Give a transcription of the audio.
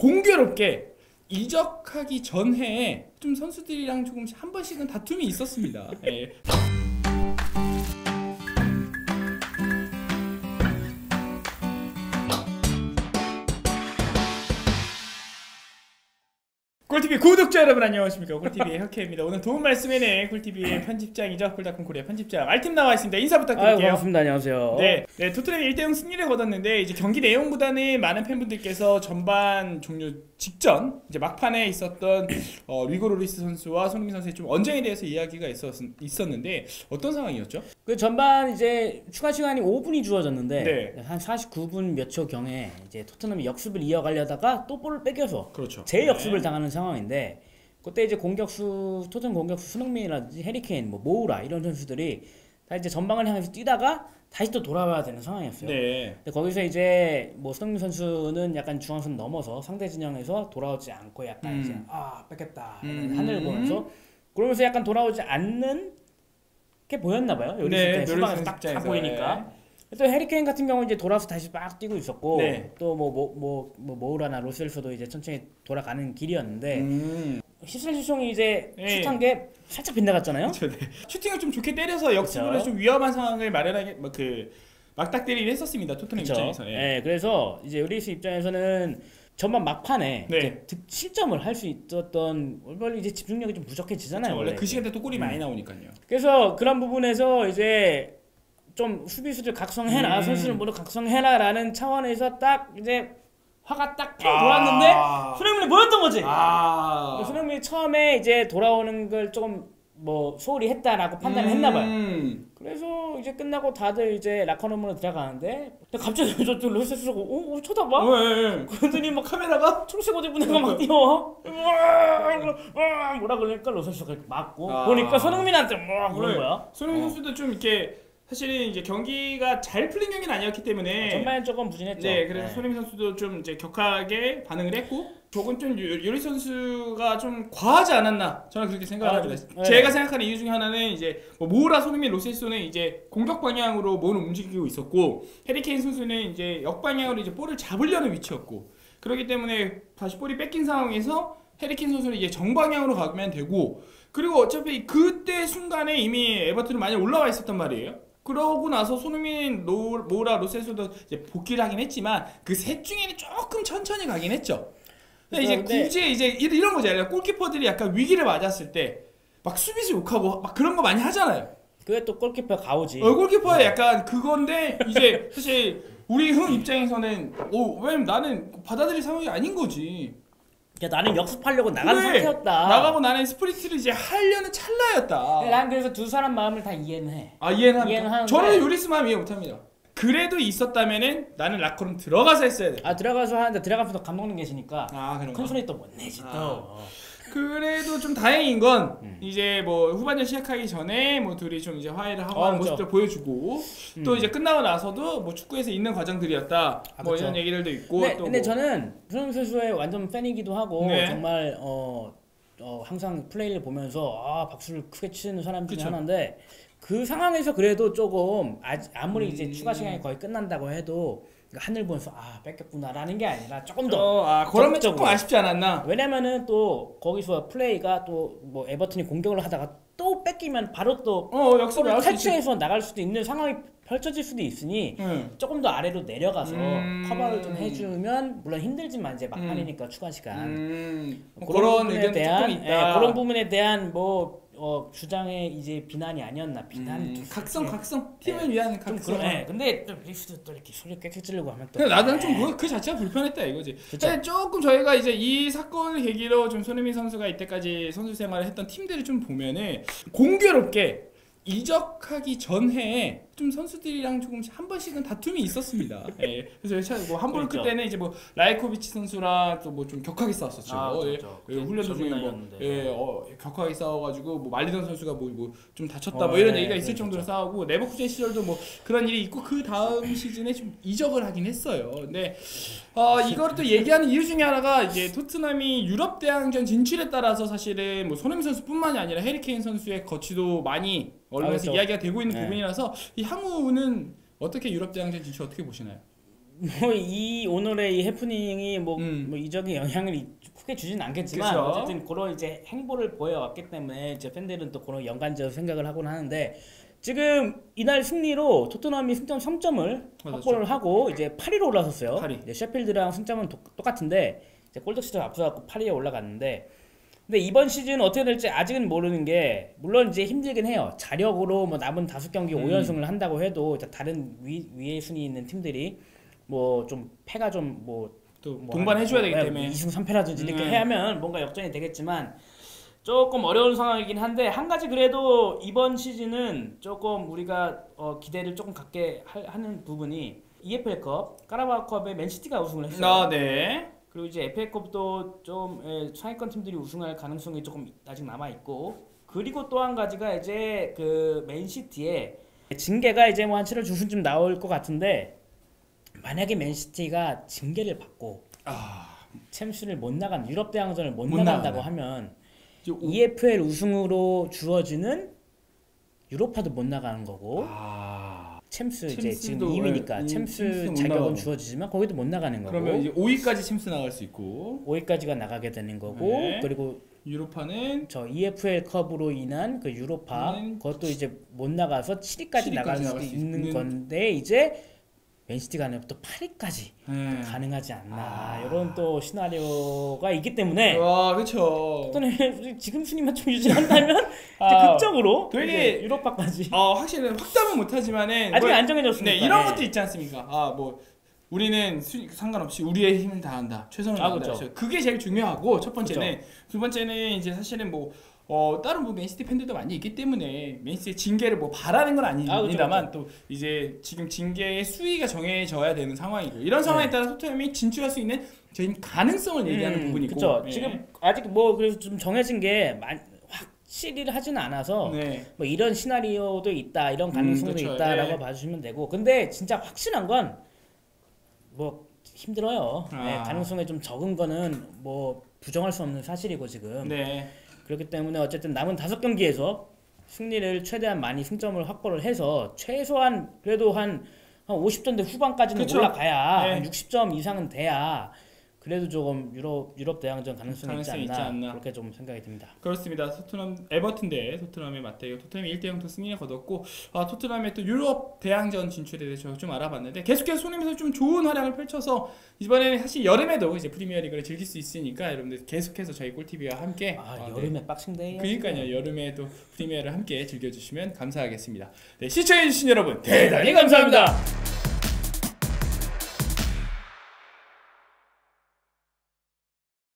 공교롭게 이적하기 전에 좀 선수들이랑 조금씩 한 번씩은 다툼이 있었습니다. 예. 꿀TV 구독자 여러분 안녕하십니까? 꿀TV의 혁혜입니다. 오늘 도움 말씀에는 꿀TV의 편집장이죠? 꿀닷컴 코리아 편집장 알팀 나와 있습니다. 인사 아유 부탁드릴게요. 반갑습니다. 안녕하세요. 네, 네 토트넘이 1대0 승리를 거뒀는데 이제 경기 내용보다는 많은 팬분들께서 전반 종료 직전 이제 막판에 있었던 어, 위고 요리스 선수와 손흥민 선수의 좀 언쟁에 대해서 이야기가 있었, 있었는데 어떤 상황이었죠? 그 전반 이제 추가 시간이 5분이 주어졌는데 네. 한 49분 몇 초 경에 이제 토트넘이 역습을 이어가려다가 또 볼을 뺏겨서 그렇죠. 재역습을 당하는 상황 인데 그때 이제 공격수 토트넘 공격수 손흥민이라든지 해리케인 뭐 모우라 이런 선수들이 다 이제 전방을 향해서 뛰다가 다시 또 돌아와야 되는 상황이었어요. 네. 근데 거기서 이제 뭐 손흥민 선수는 약간 중앙선 넘어서 상대 진영에서 돌아오지 않고 약간 음. 이제 아 뺏겼다 음. 하늘을 보면서 그러면서 약간 돌아오지 않는 게 보였나 봐요. 요리 네, 때 수방에서 딱, 딱 입장에서, 보이니까. 또 해리케인 같은 경우는 이제 돌아서 다시 막 뛰고 있었고 네. 또뭐 뭐 뭐 뭐 모우라나 로셀소도 이제 천천히 돌아가는 길이었는데 음. 시슬시송이 이제 네. 슛한 게 살짝 빗나갔잖아요. 그렇죠, 네. 슈팅을 좀 좋게 때려서 역습으로 그쵸. 좀 위험한 상황을 마련하게 뭐그 막닥때리를 했었습니다 토트넘 그렇죠. 입장에서. 예. 네, 그래서 이제 요리스 입장에서는 전반 막판에 네. 실점을 할 수 있었던 원래 이제 집중력이 좀 부족해지잖아요. 원래 그 원래. 시간대 또 골이 음. 많이 나오니까요. 그래서 그런 부분에서 이제 좀 수비수들 각성해라 음. 선수들 모두 각성해라라는 차원에서 딱 이제 화가 딱팽 아. 돌았는데 손흥민이 보였던 거지. 아. 손흥민이 처음에 이제 돌아오는 걸 조금 뭐 소홀히 했다라고 판단을 했나 봐요. 음. 그래서 이제 끝나고 다들 이제 라커룸으로 들어가는데 갑자기 저저 로세스가 어, 어 쳐다봐? 예. 그러더니 막 카메라가 초록색 옷 입은 애가 막 으아, 뭐라 그러니까 로세스가 맞고 아. 보니까 손흥민한테 뭐 그런 네. 거야 손흥민 어. 선수도 좀 이렇게 사실은 이제 경기가 잘 풀린 경기는 아니었기 때문에 전반에 조금 부진했죠 네, 그래서 네. 손흥민 선수도 좀 이제 격하게 반응을 했고 조금 좀 유- 유리 선수가 좀 과하지 않았나 저는 그렇게 생각합니다. 아, 네. 제가 생각하는 이유 중에 하나는 이제 뭐 모우라 손흥민 로세스는 이제 공격 방향으로 몸을 움직이고 있었고 해리케인 선수는 이제 역방향으로 이제 볼을 잡으려는 위치였고 그렇기 때문에 다시 볼이 뺏긴 상황에서 해리케인 선수는 이제 정방향으로 가면 되고 그리고 어차피 그때 순간에 이미 에버튼은 많이 올라와 있었단 말이에요. 그러고 나서 손흥민, 노, 모우라, 로셀소도 이제 복귀를 하긴 했지만 그 셋 중에는 조금 천천히 가긴 했죠. 근데 이제 근데- 굳이 이제 이- 이런 거잖아요. 골키퍼들이 약간 위기를 맞았을 때 막 수비수 욕하고 막 그런 거 많이 하잖아요. 그게 또 골키퍼 가오지 어, 골키퍼의 약간 그건데 이제 사실 우리 흥 입장에서는 오, 왜냐면 나는 받아들일 상황이 아닌 거지. 야, 나는 역습하려고 나가는 그래, 상태였다 나가고 나는 스프린트를 이제 하려는 찰나였다. 난 그래서 두 사람 마음을 다 이해는 해 아 이해는. 하는데- 저는 요리스 마음 이해 못합니다. 그래도 있었다면은 나는 라커룸 들어가서 했어야 돼. 아 들어가서 하는데 들어가면서 또 감독님 계시니까 아 그런 큰 거. 소리 또 못 내지 또 아. 그래도 좀 다행인 건 음. 이제 뭐 후반전 시작하기 전에 뭐 둘이 좀 이제 화해를 하고 어, 하는. 모습들 보여주고 음. 또 이제 끝나고 나서도 뭐 축구에서 있는 과정들이었다. 아, 뭐 그렇죠. 이런 얘기들도 있고 네, 또 근데 뭐. 저는 손흥민 선수의 완전 팬이기도 하고 네. 정말 어, 어, 항상 플레이를 보면서 아 박수를 크게 치는 사람 중에 그쵸. 하나인데 그 상황에서 그래도 조금 아, 아무리 음. 이제 추가 시간이 거의 끝난다고 해도 하늘 보면서 아 뺏겼구나라는 게 아니라 조금 더 어, 아 그러면 조금. 아쉽지 않았나? 왜냐면은 또 거기서 플레이가 또 뭐 에버튼이 공격을 하다가 또 뺏기면 바로 또 어 역습을. 탈취해서 나갈 수도 있는 상황이 펼쳐질 수도 있으니 응. 조금 더 아래로 내려가서 음. 커버를 좀 해주면 물론 힘들지만 이제 막판이니까 추가 시간 음, 뭐 그런, 그런 부분에 대한. 예, 그런 부분에 대한 뭐 어, 주장의 이제 비난이 아니었나 비난 음, 각성 각성 팀을 네. 위한 좀 각성. 그런 예, 근데 또 리스도 또 이렇게 소리 깨끗 찌르고 하면 또 나는 좀 예. 그, 그 자체가 불편했다 이거지. 근데 조금 저희가 이제 이 사건을 계기로 좀 손흥민 선수가 이때까지 선수 생활을 했던 팀들을 좀 보면은 공교롭게 이적하기 전에 좀 선수들이랑 조금씩 한 번씩은 다툼이 있었습니다. 예. 그래서 참뭐 함부르크 그렇죠. 때는 이제 뭐 라이코비치 선수랑 또 뭐 좀 격하게 싸웠었죠. 아, 예. 그렇죠. 예, 훈련도 젊은 중에 뭐. 예, 어, 격하게 싸워가지고 뭐 말리던 선수가 뭐뭐좀 다쳤다 어, 뭐 이런 네, 얘기가 있을 그렇죠. 정도로 싸우고 레버쿠젠 시절도 뭐 그런 일이 있고 그 다음 시즌에 좀 이적을 하긴 했어요. 근데 어, 이거를 또 얘기하는 이유 중에 하나가 이제 토트넘이 유럽 대항전 진출에 따라서 사실은 뭐 손흥민 선수뿐만이 아니라 해리케인 선수의 거취도 많이 언론에서 그렇죠. 이야기가 되고 있는 네. 부분이라서 이 향후는 어떻게 유럽 대항전 진출 어떻게 보시나요? 뭐 이 오늘의 이 해프닝이 뭐, 음. 뭐 이적인 영향을 이- 크게 주진 않겠지만 그쵸. 어쨌든 그런 이제 행보를 보여왔기 때문에 이제 팬들은 또 그런 연관적 생각을 하곤 하는데 지금 이날 승리로 토트넘이 승점 3점을 맞았죠. 확보를 하고 이제 8위로 올라섰어요. 8위. 이제 셰필드랑 승점은 도- 똑같은데 이제 골득시도 앞서갖고 8위에 올라갔는데 근데 이번 시즌 어떻게 될지 아직은 모르는 게 물론 이제 힘들긴 해요. 자력으로 뭐 남은 다섯 경기 음. 5연승을 한다고 해도 다른 위 위에 순위 있는 팀들이 뭐 좀 패가 좀뭐 또뭐 동반해줘야 한- 되기 뭐 때문에 2승 3패라든지 이렇게 네. 해야 하면 뭔가 역전이 되겠지만 조금 어려운 상황이긴 한데 한 가지 그래도 이번 시즌은 조금 우리가 어, 기대를 조금 갖게 하, 하는 부분이 EFL컵, 까라바오컵에 맨시티가 우승을 했어요. 아, 네. 그리고 이제 FA컵도 좀 예, 상위권 팀들이 우승할 가능성이 조금 아직 남아 있고 그리고 또 한 가지가 이제 그 맨시티의 징계가 이제 뭐 한 7월 중순쯤 나올 것 같은데 만약에 맨시티가 징계를 받고 아, 챔스를 못 나간 유럽 대항전을 못, 못 나간다고 나가네. 하면 EFL 우승으로 주어지는 유로파도 못 나가는 거고. 아, 챔스 이제 지금 2위니까 이- 챔스 챔스 못 자격은. 주어지지만 거기도 못 나가는 거고 그러면 이제 5위까지 챔스 나갈 수 있고 5위까지가 나가게 되는 거고 네. 그리고 유로파는 저 EFL 컵으로 인한 그 유로파 음. 그것도 이제 못 나가서 7위까지 7위까지 나갈 수도 나갈 수 있는 있는. 건데 이제 맨시티가 아니라 또 8위까지 네. 가능하지 않나 아. 이런 또 시나리오가 있기 때문에 와, 그렇죠. 토트넘이 지금 순위만 좀 유지한다면 아, 극적으로 되게- 이제 유로파까지 어, 확실히 확답은 못하지만은 아직 뭐- 안 정해졌으니까 네, 이런 네. 것도 있지 않습니까? 아, 뭐 우리는 수, 상관없이 우리의 힘을 다한다. 최선을 아, 다한다. 그쵸. 그게 제일 중요하고 첫 번째는 그쵸. 두 번째는 이제 사실은 뭐 어, 다른 뭐 맨시티 팬들도 많이 있기 때문에 맨시티 징계를 뭐 바라는 건 아, 아닙니다만 또 이제 지금 징계의 수위가 정해져야 되는 상황이고 이런 상황에 네. 따라 토트넘이 진출할 수 있는 저희 가능성을 얘기하는 부분이고 그렇죠. 네. 지금 아직 뭐 그래서 좀 정해진 게 많- 확실히 하지는 않아서 네. 뭐 이런 시나리오도 있다 이런 가능성도 그쵸. 있다라고 예. 봐주시면 되고 근데 진짜 확실한 건뭐 힘들어요 네, 아. 가능성이 좀 적은 거는 뭐 부정할 수 없는 사실이고 지금 네. 그렇기 때문에 어쨌든 남은 다섯 경기에서 승리를 최대한 많이 승점을 확보를 해서 최소한 그래도 한, 한 50점대 후반까지는 그쵸. 올라가야 네. 한 60점 이상은 돼야 그래도 조금 유럽 유럽 대항전 가능성이, 가능성이 있지, 있지 않나, 않나. 그렇게 좀 생각이 듭니다. 그렇습니다. 토트넘 에버튼 대 토트넘의 맞대결. 토트넘이 1대 0또 승리를 거뒀고 아, 토트넘의 또 유럽 대항전 진출에 대해서 좀 알아봤는데 계속해서 손흥민이 좀 좋은 활약을 펼쳐서 이번에는 사실 여름에도 이제 프리미어리그를 즐길 수 있으니까 여러분들 계속해서 저희 골TV와 함께 아, 어, 네. 여름에 Boxing Day 그러니까요. 여름에도 프리미어를 함께 즐겨주시면 감사하겠습니다. 네, 시청해주신 여러분 대단히 감사합니다.